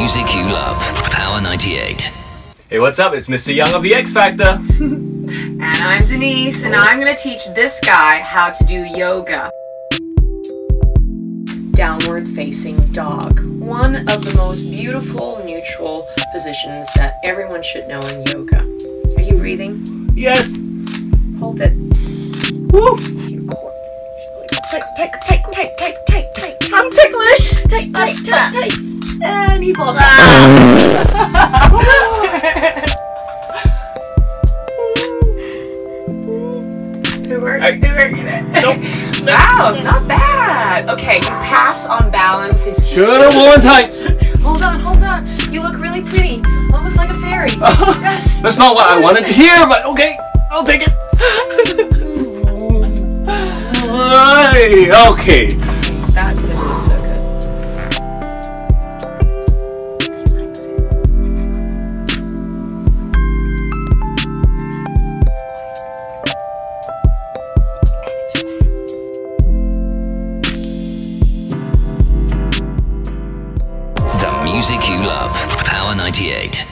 music you love. Power 98. Hey, what's up? It's Mr. Young of the X Factor. And I'm Denise, and I'm gonna teach this guy how to do yoga. Downward facing dog. One of the most beautiful neutral positions that everyone should know in yoga. Are you breathing? Yes. Hold it. Woo. Take, take, take, take, take, take, take. I'm ticklish. Take, take, take, take. And he falls Who worked? I- Who worked it? Nope. Wow, not bad. Okay, you pass on balance. And Should have worn tights. Hold on, hold on. You look really pretty, almost like a fairy. yes. That's not what I wanted to hear, but okay, I'll take it. Okay. Music you love. Power 98.